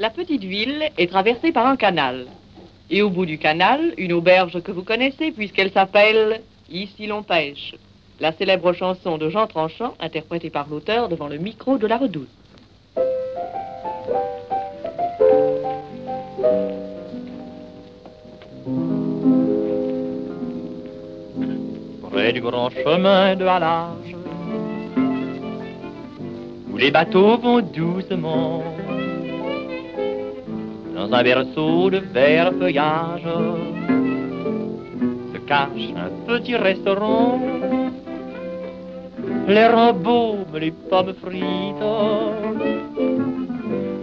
La petite ville est traversée par un canal. Et au bout du canal, une auberge que vous connaissez puisqu'elle s'appelle Ici l'on pêche. La célèbre chanson de Jean Tranchant, interprétée par l'auteur devant le micro de la redoute. Près du grand chemin de halage, où les bateaux vont doucement, dans un berceau de vert feuillage, se cache un petit restaurant. Les embaumes, les pommes frites,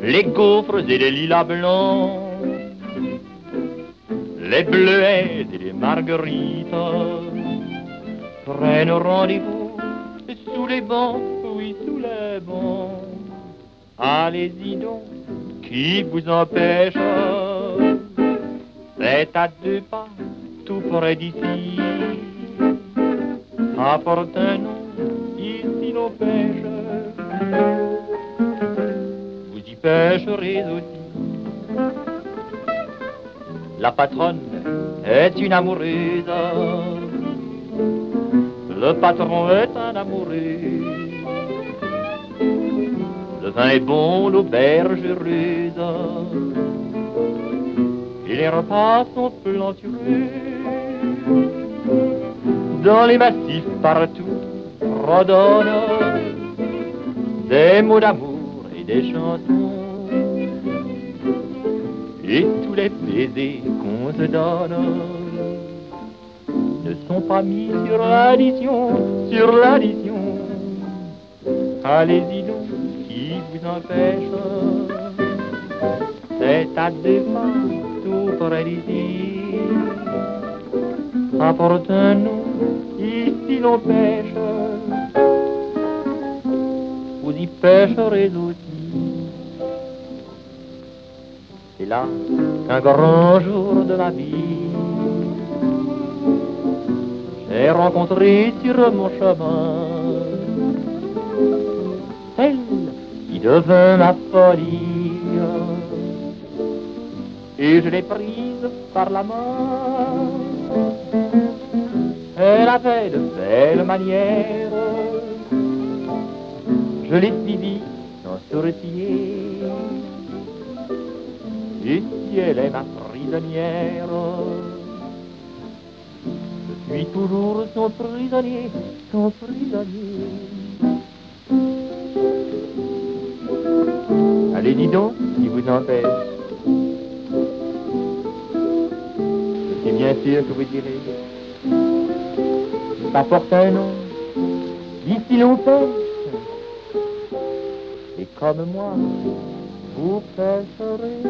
les gaufres et les lilas blancs, les bleuets et les marguerites prennent rendez-vous sous les bancs, oui, sous les bancs. Allez-y donc, qui vous empêche C'est à deux pas, tout près d'ici. Apporte un nom, ici l'on pêche. Vous y pêcherez aussi. La patronne est une amoureuse. Le patron est un amoureux. Le vin est bon, l'auberge heureuse. Et les repas sont plantureux. Dans les massifs partout redonnent des mots d'amour et des chansons. Et tous les baisers qu'on se donne ne sont pas mis sur l'addition, sur l'addition. Allez-y vous empêche C'est à pas, tout près d'ici. Apporte un nom, ici l'on pêche. Vous y pêcherez aussi. C'est là qu'un grand jour de ma vie j'ai rencontré sur mon chemin devint ma folie. Et je l'ai prise par la main. Elle avait de belles manières. Je l'ai suivie sans sourciller. Et si elle est ma prisonnière, je suis toujours son prisonnier, son prisonnier. Allez, dis donc, qui vous empêche. Suis bien sûr que vous direz, pas porte un nom, d'ici l'on pêche. Et comme moi, vous pêcherez.